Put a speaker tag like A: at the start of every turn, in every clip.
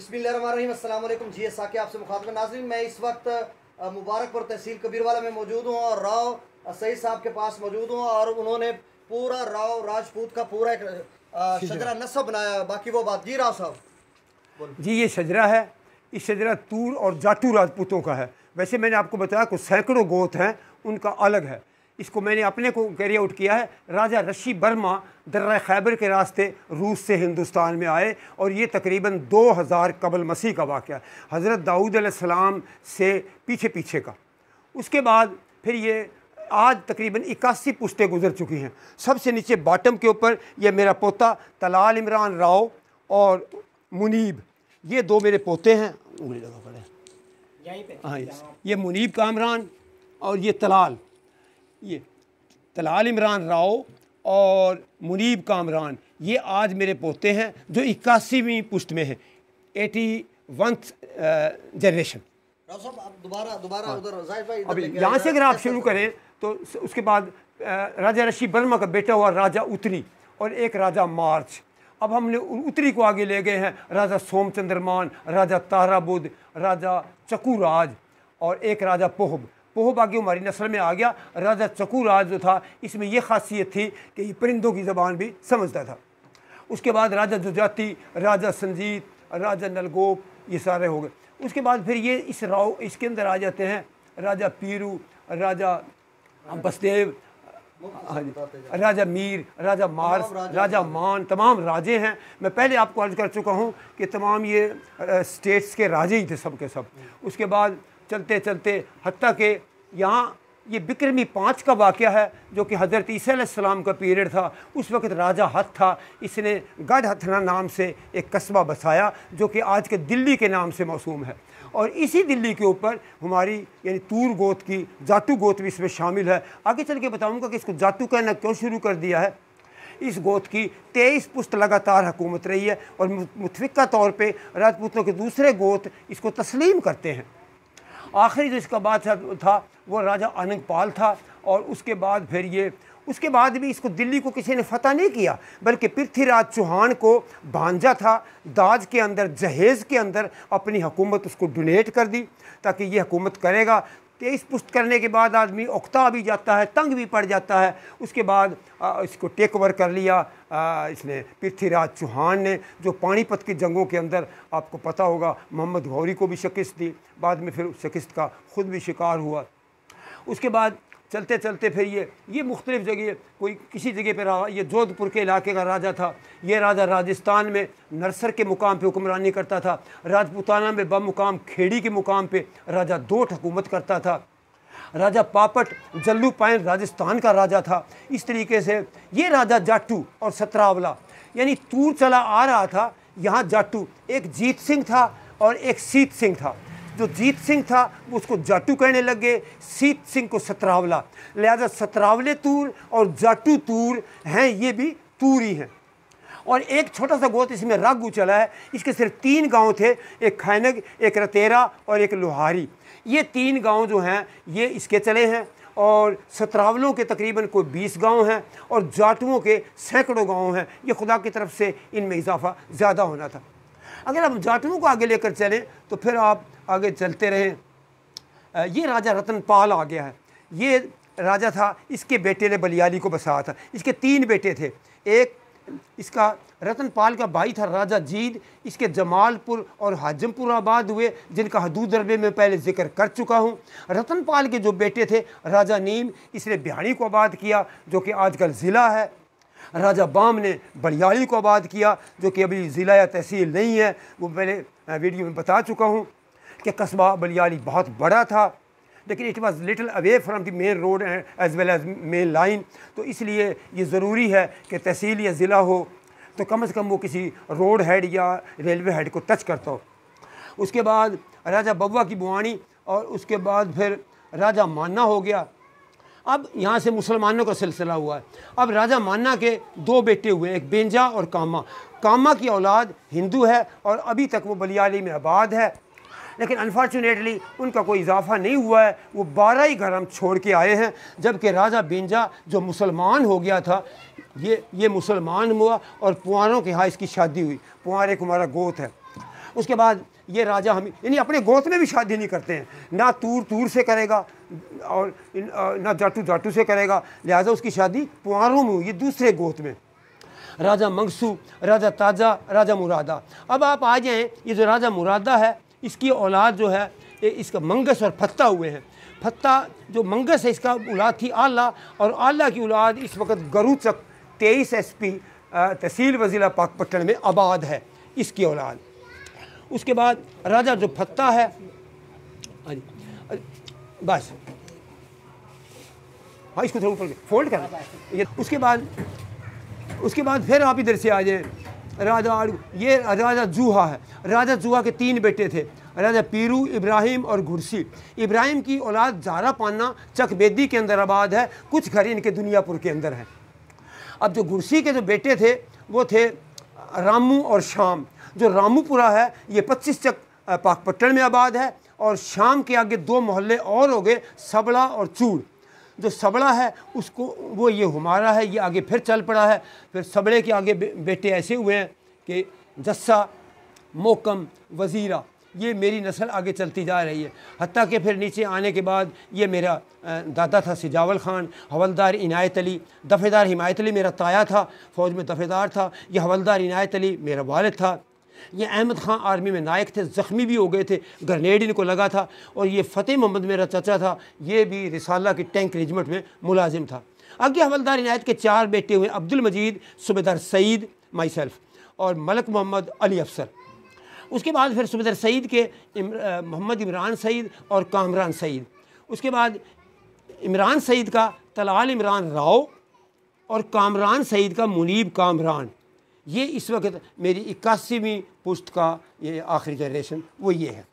A: वालेकुम जी साके आपसे मुखातब? नाजरीन मैं इस वक्त मुबारकपुर तहसील कबीरवाला में मौजूद हूँ और राव सईद साहब के पास मौजूद हूँ और उन्होंने पूरा राव राजपूत का पूरा एक शजरा नस्ब बनाया। बाकी वो बात जी राव साहब?
B: जी ये शजरा है। इस शजरा तूर और जाटू राजपूतों का है। वैसे मैंने आपको बताया कुछ सैकड़ों गोत हैं उनका अलग है। इसको मैंने अपने को कैरी आउट किया है। राजा रशी बर्मा दर्रा खैबर के रास्ते रूस से हिंदुस्तान में आए और ये तकरीबन 2000 कबल मसीह का वाक़ हज़रत दाऊद अलैहिस्सलाम से पीछे पीछे का। उसके बाद फिर ये आज तकरीबन इक्यासी पुश्तें गुजर चुकी हैं। सबसे नीचे बॉटम के ऊपर ये मेरा पोता तलाल इमरान राव और मुनीब। ये दो मेरे पोते हैं। उंगली लगा पड़े हाँ. ये मुनीब कामरान और ये तलाल। ये तलाल इमरान राव और मुनीब कामरान ये आज मेरे पोते हैं जो इक्यासीवीं पुश्त में हैं एटी वंथ जनरेशन
A: राव साहब आप दोबारा दोबारा उधर जाहिद
B: अभी यहाँ से अगर आप शुरू करें तो उसके बाद राजा ऋषि वर्मा का बेटा हुआ राजा उत्तरी और एक राजा मार्च। अब हमने उत्तरी को आगे ले गए हैं राजा सोमचंद्रमान राजा ताराबुद्ध राजा चकुराज और एक राजा पोहब। पोहब आगे हमारी नस्ल में आ गया। राजा चकुराज जो था इसमें यह खासियत थी कि ये परिंदों की ज़बान भी समझता था। उसके बाद राजा जुजाती राजा संजीत राजा नलगोप ये सारे हो गए। उसके बाद फिर ये इस राव इसके अंदर आ जाते हैं राजा पीरू राजा बसदेव हाँ राजा मीर राजा मार्स
A: राजा-
B: राजा मान तमाम राजे हैं। मैं पहले आपको अर्ज़ कर चुका हूँ कि तमाम ये स्टेट्स के राजे ही थे सब के सब। उसके बाद चलते चलते हती के यहाँ ये बिक्रमी पाँच का वाक़ है, जो कि हज़रत ईसा अलैहिस्सलाम का पीरियड था। उस वक्त राजा हथ था। इसने गढ़ हथना नाम से एक कस्बा बसाया, जो कि आज के दिल्ली के नाम से मौसूम है। और इसी दिल्ली के ऊपर हमारी, यानी तूर गोत की जाटू गोत भी इसमें शामिल है। आगे चल के बताऊँगा कि इसको जाटू कहना क्यों शुरू कर दिया है। इस गोत की तेईस पुस्त लगातार हुकूमत रही है और मुतफ़ा तौर पर राजपूतों के दूसरे गोत इसको तस्लीम करते हैं। आखिरी जो इसका बादशाह था, वो राजा अनंगपाल था और उसके बाद फिर ये, उसके बाद भी इसको दिल्ली को किसी ने फतह नहीं किया, बल्कि पृथ्वीराज चौहान को भांजा था, दाज के अंदर, जहेज़ के अंदर अपनी हुकूमत उसको डोनेट कर दी, ताकि ये हुकूमत करेगा। तेईस पुस्त करने के बाद आदमी उकता भी जाता है, तंग भी पड़ जाता है। उसके बाद इसको टेक ओवर कर लिया। इसने पृथ्वीराज चौहान ने, जो पानीपत के जंगों के अंदर आपको पता होगा, मोहम्मद गौरी को भी शिकस्त दी। बाद में फिर शिकस्त का ख़ुद भी शिकार हुआ। उसके बाद चलते चलते फिर ये ये मुख्तलिफ़ जगह कोई किसी जगह पर रहा, ये जोधपुर के इलाके का राजा था, ये राजा राजस्थान में नरसर के मुकाम पर हुक्मरानी करता था, राजपूताना में बमुकाम खेड़ी के मुकाम पर राजा दोट हुकूमत करता था, राजा पापट जल्लू पायन राजस्थान का राजा था। इस तरीके से ये राजा जाटू और सतरावला, यानी तूर चला आ रहा था, यहाँ जाटू, एक जीत सिंह था और एक सीत सिंह था। जो जीत सिंह था उसको जाटू कहने लगे। सीत सिंह को सतरावला। लिहाजा सतरावले तूर और जाटू तूर हैं, ये भी तूर ही हैं। और एक छोटा सा गोत इसमें रागू चला है। इसके सिर्फ़ तीन गाँव थे, एक खैनग, एक रतेरा और एक लोहारी। ये तीन गाँव जो हैं, ये इसके चले हैं। और सतरावलों के तकरीबन कोई बीस गाँव हैं और जाटुओं के सैकड़ों गाँव हैं। ये खुदा की तरफ़ से इनमें इजाफा ज़्यादा होना था। अगर आप जाटुओं को आगे लेकर चलें तो फिर आप आगे चलते रहें। ये राजा रतनपाल आ गया है। ये राजा था, इसके बेटे ने बलियाली को बसाया था। इसके तीन बेटे थे। एक, इसका रतनपाल का भाई था राजा जीद। इसके जमालपुर और हाजमपुर आबाद हुए, जिनका हदूद दरबे में पहले ज़िक्र कर चुका हूँ। रतनपाल के जो बेटे थे, राजा नीम, इसने बिहाड़ी को आबाद किया, जो कि आजकल ज़िला है। राजा बाम ने बलियाली को आबाद किया, जो कि अभी ज़िला या तहसील नहीं है, वो मैंने वीडियो में बता चुका हूँ। कि कस्बा बलियाली बहुत बड़ा था, लेकिन it was little away from the main road as well as main line तो इसलिए ये ज़रूरी है कि तहसील या ज़िला हो तो कम अज़ कम वो किसी रोड हेड या रेलवे हेड को टच करता हो। उसके बाद राजा बब्वा की बुआनी और उसके बाद फिर राजा मान्ना हो गया। अब यहाँ से मुसलमानों का सिलसिला हुआ है। अब राजा मान्ना के दो बेटे हुए एक बेंजा और कामा। कामा की औलाद हिंदू है और अभी तक वो बलियाली में आबाद है। लेकिन अनफॉर्चुनेटली उनका कोई इजाफा नहीं हुआ है। वो बारह ही घर हम छोड़ के आए हैं, जबकि राजा बेंजा, जो मुसलमान हो गया था, ये ये मुसलमान हुआ और पुआरों के यहाँ इसकी शादी हुई। पुआर एक हमारा गोत है। उसके बाद ये राजा हम, यानी अपने गोत में भी शादी नहीं करते हैं। ना तूर तूर से करेगा, और ना जाटू जाटू से करेगा, लिहाजा उसकी शादी पुआरों में हुई, ये दूसरे गोत में। राजा मंगसू, राजा ताज़ा, राजा मुरादा। अब आप आ जाएँ, ये जो राजा मुरादा है इसकी औलाद जो है इसका मंगस और फत्ता हुए हैं। फत्ता जो मंगस है, इसका औलाद थी आला और आला की औलाद इस वक्त गरुचक तेईस एस पी तहसील वजीला पाकपट्टन में आबाद है इसकी औलाद। उसके बाद राजा जो फत्ता है बस। हाँ इसको थोड़ा ऊपर फोल्ड कर। ये, उसके बाद उसके बाद फिर आप इधर से आ जाए। राजा ये राजा जूहा है। राजा जूहा के तीन बेटे थे। राजा पीरू, इब्राहिम और घुरसी। इब्राहिम की औलाद जारा पाना चकबेदी के अंदर आबाद है। कुछ घर इनके दुनियापुर के अंदर हैं। अब जो गुरसी के जो बेटे थे, वो थे रामू और शाम। जो रामूपुरा है, ये पच्चीस चक पाकपट्टन में आबाद है और शाम के आगे दो मोहल्ले और हो गए सबड़ा और चूड़। जो सबड़ा है, उसको, वो ये हमारा है, ये आगे फिर चल पड़ा है। फिर सबड़े के आगे बेटे ऐसे हुए हैं कि, जस्सा मोकम वज़ीरा, ये मेरी नस्ल आगे चलती जा रही है। हती कि फिर नीचे आने के बाद ये मेरा दादा था सिजावल ख़ान, हवलदार इनायत अली, दफ़ेदार हिमायत अली मेरा ताया था, फ़ौज में दफ़ेदार था। ये हवलदार इनायत अली मेरा वालद था। ये अहमद ख़ान आर्मी में नायक थे, ज़ख्मी भी हो गए थे ग्रनेड इनको लगा था और ये फ़तेह मोहम्मद मेरा चचा था, ये भी रिसाला की टैंक रेजिमेंट में मुलाजिम था। आगे हवलदार इनायत के चार बेटे हुए, अब्दुल मजीद, सुबेदार सईद माई सेल्फ और मलक मोहम्मद अली अफसर। उसके बाद फिर सुबेदर सईद के मोहम्मद इमरान सईद और कामरान सईद। उसके बाद इमरान सईद का, तलाल इमरान राव और कामरान सईद का मुनीब कामरान। ये इस वक्त मेरी इक्यासीवीं पुस्त का ये आखिरी जनरेशन वो ये है।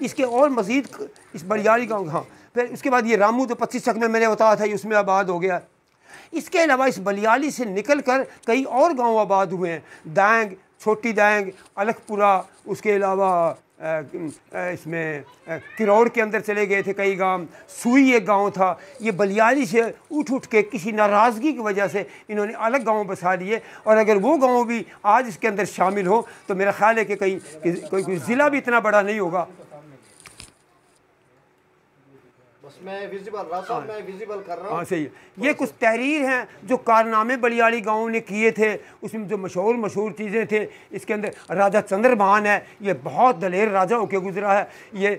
B: इसके और मज़ीद इस बलियारी का हाँ फिर उसके बाद ये रामू तो पच्चीस शक में मैंने बताया था उसमें आबाद हो गया। इसके अलावा इस बलियाली से निकल कर कई और गाँव आबाद हुए हैं। दाएंग, छोटी दाएंग अलखपुरा उसके अलावा इसमें किरौड़ के अंदर चले गए थे कई गाँव। सुई एक गाँव था। ये बलियाली से उठ उठ के किसी नाराज़गी की वजह से इन्होंने अलग गाँव बसा लिए। और अगर वो गाँव भी आज इसके अंदर शामिल हो तो मेरा ख्याल है कि कहीं कोई कोई ज़िला भी इतना बड़ा नहीं होगा।
A: मैं विजिबल हाँ मैं विजिबल कर रहा हूँ।
B: हाँ सही ये कुछ तहरीर हैं जो कारनामे बलियाड़ी गाँव ने किए थे उसमें जो मशहूर मशहूर चीज़ें थे इसके अंदर राजा चंद्रभान है ये बहुत दलेर राजा होकर गुजरा है ये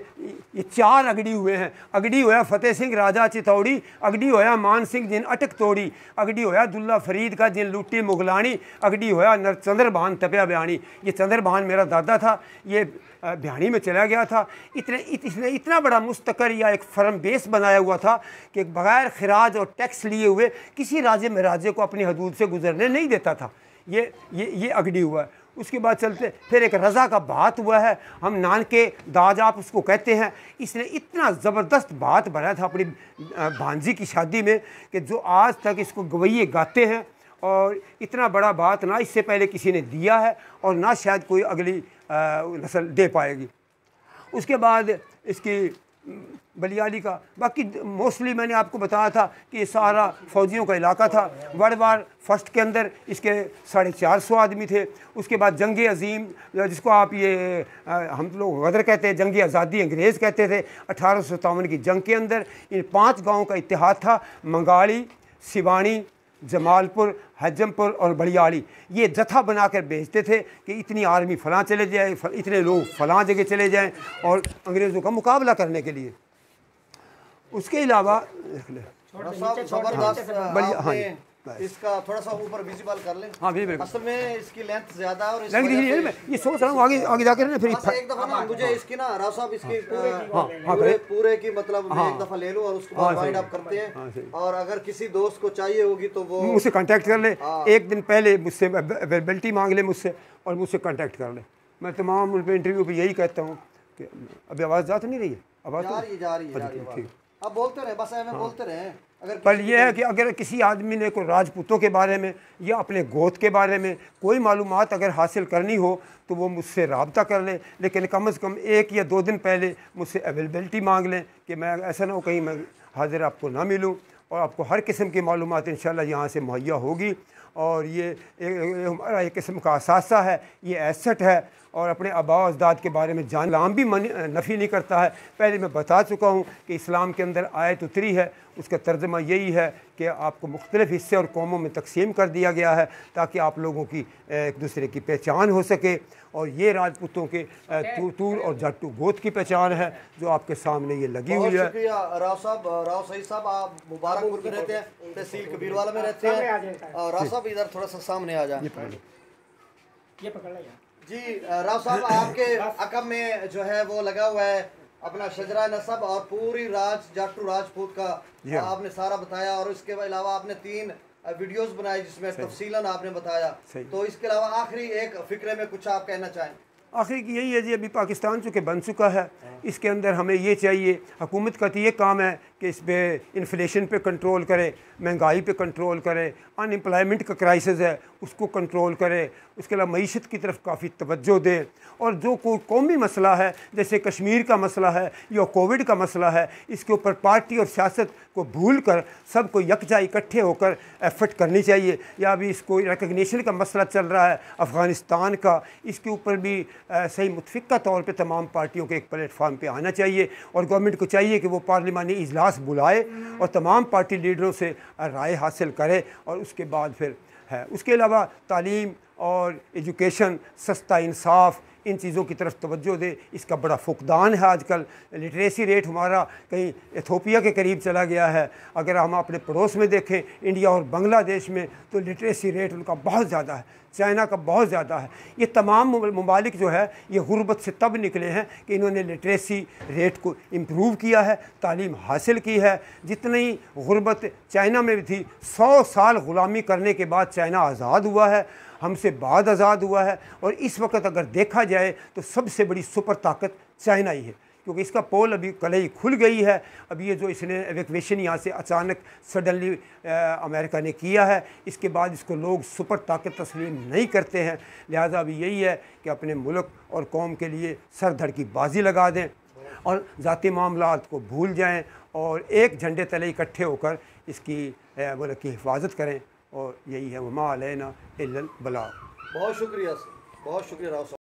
B: ये चार अगड़ी हुए हैं। अगड़ी होया फतेह सिंह राजा चितौड़ी अगड़ी होया मान सिंह जिन अटक तोड़ी अगड़ी होया दुल्ला फरीद का जिन लुट्टी मुगलानी अगड़ी होया नर चंद्रभान तपिया बयानी। ये चंद्रभान मेरा दादा था ये बिहानी में चला गया था। इतने इसने इतना बड़ा मुस्तकर या एक फर्म बेस बनाया हुआ था कि बग़ैर खराज और टैक्स लिए हुए किसी राजे में राज्य को अपनी हदूद से गुजरने नहीं देता था। ये ये ये अगड़ी हुआ है। उसके बाद चलते, फिर एक रज़ा का बात हुआ है। हम नान के दाज आप उसको कहते हैं। इसने इतना ज़बरदस्त बात बनाया था अपनी भांजी की शादी में कि जो आज तक इसको गवैये गाते हैं और इतना बड़ा बात ना इससे पहले किसी ने दिया है और ना शायद कोई अगली नस्ल दे पाएगी। उसके बाद इसकी बलियाली का। बाकी मोस्टली मैंने आपको बताया था कि ये सारा फ़ौजियों का इलाका था। वर्ल्ड वार फ़र्स्ट के अंदर इसके साढ़े चार सौ आदमी थे। उसके बाद जंग अजीम, जिसको आप ये हम लोग गदर कहते हैं, जंग आज़ादी अंग्रेज़ कहते थे, अठारह सौ सतावन की जंग के अंदर इन पाँच गाँव का इतिहाद था। मंगाली, सिवानी जमालपुर हजमपुर और बड़ियाली। ये जथा बनाकर भेजते थे कि इतनी आर्मी फलां चले जाए इतने लोग फलां जगह चले जाएँ और अंग्रेज़ों का मुकाबला करने के लिए। उसके अलावा
A: हाँ इसका थोड़ा सा ऊपर विजिबल कर लें। हाँ बिल्कुल असल में इसकी लेंथ ज़्यादा और
B: लेंथ मैं ये सोच रहा हूँ आगे आगे जाकर ना फिर
A: अच्छा, एक दफ़ा ना मुझे इसकी ना राव साहब इसकी हाँ, हाँ, पूरे पूरे की मतलब मैं एक दफ़ा ले लूँ और उसके वाइंड अप करते हैं। और अगर किसी दोस्त को चाहिए होगी तो वो
B: मुझसे कांटेक्ट कर ले। एक दिन पहले मुझसे अवेलेबिलिटी मांग ले मुझसे और मुझसे कांटेक्ट कर ले। मैं तमाम इंटरव्यू पर यही कहता हूँ कि अभी आवाज़ जा तो नहीं रही है? आवाज़
A: जा रही है जा रही है ठीक। अब बोलते रहे बस ऐसे बोलते रहे।
B: पर यह है कि अगर किसी आदमी ने कोई राजपूतों के बारे में या अपने गोद के बारे में कोई मालूम अगर हासिल करनी हो तो वो मुझसे रबता कर लें। लेकिन कम अज़ कम एक या दो दिन पहले मुझसे अवेलेबलिटी मांग लें कि मैं ऐसा ना हो कहीं मैं हाजिर आपको ना मिलूँ और आपको हर किस्म की मालूम इन यहाँ से मुहैया होगी। और ये हमारा एक किस्म का असासा है ये एसेट है और अपने आबा अजदाद के बारे में जान इस्लाम भी मन नफ़ी नहीं करता है। पहले मैं बता चुका हूँ कि इस्लाम के अंदर आयत उतरी है। उसका तर्जमा यही है कि आपको मुख्तलिफ़ हिस्से और कौमों में तकसीम कर दिया गया है ताकि आप लोगों की एक दूसरे की पहचान हो सके। और ये राजपूतों के तू तूर और जट्टू गोद की पहचान है जो आपके सामने ये लगी हुई है।
A: राव साहब राव सही साहब आप मुबारकपुर में रहते हैं तहसील कबीरवाला में रहते हैं। राव साहब इधर थोड़ा सा सामने आ जाए।
C: ये पकड़ लिया
A: जी राव साहब आपके अकब में जो है वो लगा हुआ है अपना शजरा नसब और पूरी राज जाटू राजपूत का
B: हाँ।
A: आपने सारा बताया और इसके अलावा आपने तीन वीडियोस बनाए जिसमें तफसीलन आपने बताया। तो इसके अलावा आखिरी एक फिक्रे में कुछ आप कहना चाहें?
B: आखिर की यही है जी अभी पाकिस्तान चूँकि बन चुका है। इसके अंदर हमें ये चाहिए हुकूमत का तो ये काम है कि इस पर इन्फ्लेशन पे कंट्रोल करें, महँगाई पे कंट्रोल करें अनएम्प्लॉयमेंट का क्राइसिस है, उसको कंट्रोल करें, उसके अलावा मीशत की तरफ़ काफ़ी तवज्जो दे। और जो कोई कौमी मसला है, जैसे कश्मीर का मसला है, या कोविड का मसला है, इसके ऊपर पार्टी और सियासत को भूल कर सबको यकजा इकट्ठे होकर एफर्ट करनी चाहिए। या अभी इसको रिकग्निशन का मसला चल रहा है, अफ़गानिस्तान का, इसके ऊपर भी सही मुतफ़ा तौर पर तमाम पार्टियों के एक प्लेटफार्म पर आना चाहिए। और गवर्नमेंट को चाहिए कि वो पार्लिमानी इजलास बुलाए और तमाम पार्टी लीडरों से राय हासिल करे और उसके बाद फिर है। उसके अलावा तालीम और एजुकेशन, सस्ता इंसाफ इन चीज़ों की तरफ़ तवज्जो दे। इसका बड़ा फुकदान है आजकल। लिटरेसी रेट हमारा कहीं एथोपिया के करीब चला गया है। अगर हम अपने पड़ोस में देखें, इंडिया और बांग्लादेश में तो लिटरेसी रेट उनका बहुत ज़्यादा है। चाइना का बहुत ज़्यादा है। ये तमाम ममालिक जो है, ये गुरबत से तब निकले हैं कि इन्होंने लिटरेसी रेट को इम्प्रूव किया है, तालीम हासिल की है। जितनी गुरबत चाइना में भी थी, सौ साल ग़ुलामी करने के बाद चाइना आज़ाद हुआ है। हमसे बाद आज़ाद हुआ है और इस वक्त अगर देखा जाए तो सबसे बड़ी सुपर ताकत चाइना ही है, क्योंकि इसका पोल अभी कल ही खुल गई है। अब ये जो इसने एवेक्वेशन यहाँ से अचानक सडनली अमेरिका ने किया है, इसके बाद इसको लोग सुपर ताकत तस्लीम नहीं करते हैं। लिहाजा अभी यही है कि अपने मुल्क और कौम के लिए सर धड़ की बाजी लगा दें और ज़ाती मामला को भूल जाएँ और एक झंडे तले इकट्ठे होकर इसकी मुल्क की हिफाजत करें। और यही है वमा अलैना बला
A: बहुत शुक्रिया सर। बहुत शुक्रिया राव